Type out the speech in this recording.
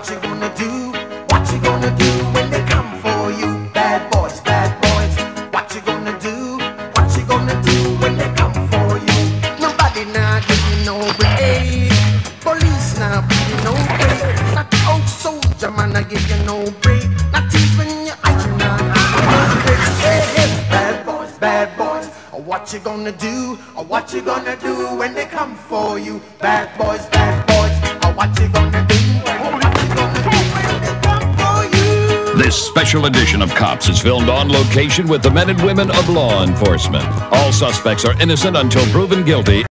What you gonna do? What you gonna do when they come for you? Bad boys, bad boys. What you gonna do? What you gonna do when they come for you? Nobody now giving no break. Police now giving no break. Not the old soldier man I give you no break. Not even your eyes you not Hey, hey, bad boys, bad boys. What you gonna do? What you gonna do when they come for you? Bad boys, bad boys. What you gonna This special edition of Cops is filmed on location with the men and women of law enforcement. All suspects are innocent until proven guilty.